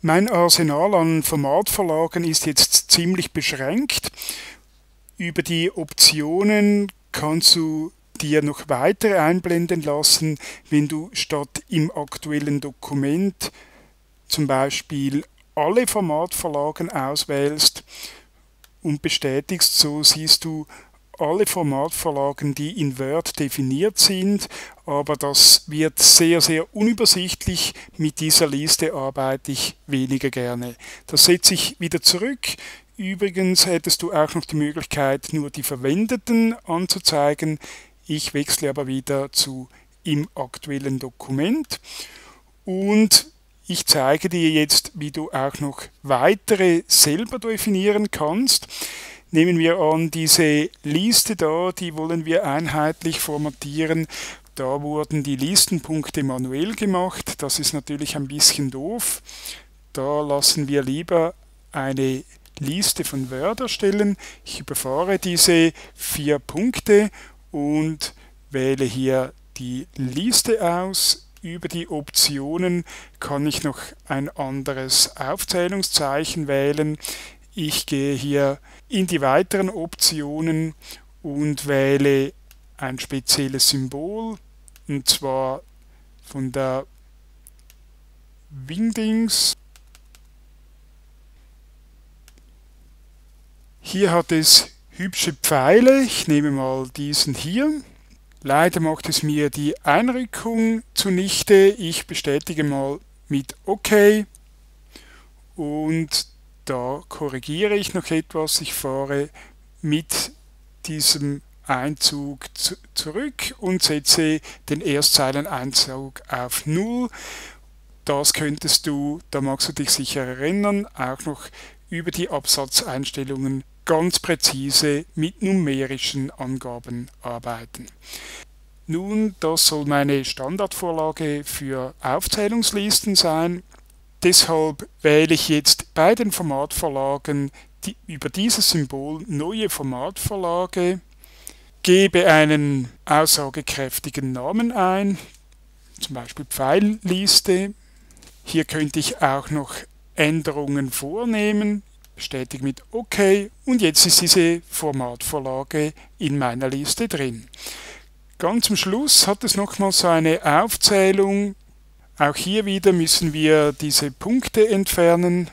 Mein Arsenal an Formatverlagen ist jetzt ziemlich beschränkt. Über die Optionen kannst du dir noch weitere einblenden lassen, wenn du statt im aktuellen Dokument zum Beispiel alle Formatverlagen auswählst und bestätigst, so siehst du alle Formatvorlagen, die in Word definiert sind, aber das wird sehr, sehr unübersichtlich. Mit dieser Liste arbeite ich weniger gerne. Das setze ich wieder zurück. Übrigens hättest du auch noch die Möglichkeit, nur die verwendeten anzuzeigen. Ich wechsle aber wieder zu im aktuellen Dokument und ich zeige dir jetzt, wie du auch noch weitere selber definieren kannst. Nehmen wir an, diese Liste da, die wollen wir einheitlich formatieren. Da wurden die Listenpunkte manuell gemacht. Das ist natürlich ein bisschen doof. Da lassen wir lieber eine Liste von Word erstellen. Ich überfahre diese vier Punkte und wähle hier die Liste aus. Über die Optionen kann ich noch ein anderes Aufzählungszeichen wählen. Ich gehe hier in die weiteren Optionen und wähle ein spezielles Symbol und zwar von der Wingdings. Hier hat es hübsche Pfeile. Ich nehme mal diesen hier. Leider macht es mir die Einrückung zunichte. Ich bestätige mal mit OK und da korrigiere ich noch etwas. Ich fahre mit diesem Einzug zu, zurück und setze den Erstzeileneinzug auf 0. Das könntest du, da magst du dich sicher erinnern, auch noch über die Absatzeinstellungen ganz präzise mit numerischen Angaben arbeiten. Nun, das soll meine Standardvorlage für Aufzählungslisten sein. Deshalb wähle ich jetzt bei den Formatverlagen die, über dieses Symbol neue Formatverlage, gebe einen aussagekräftigen Namen ein, zum Beispiel Pfeilliste. Hier könnte ich auch noch Änderungen vornehmen, bestätige mit OK und jetzt ist diese Formatvorlage in meiner Liste drin. Ganz zum Schluss hat es nochmal so eine Aufzählung auch hier wieder müssen wir diese Punkte entfernen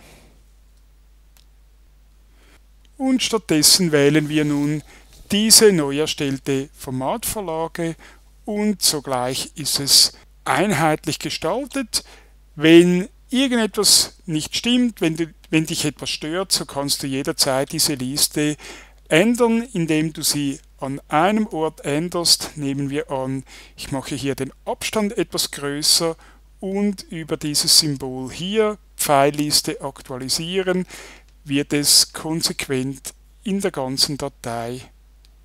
und stattdessen wählen wir nun diese neu erstellte Formatvorlage und sogleich ist es einheitlich gestaltet. Wenn irgendetwas nicht stimmt, wenn, du, wenn dich etwas stört, so kannst du jederzeit diese Liste ändern, indem du sie an einem Ort änderst. Nehmen wir an, ich mache hier den Abstand etwas größer und über dieses Symbol hier, Pfeilliste aktualisieren, wird es konsequent in der ganzen Datei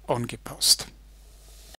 angepasst.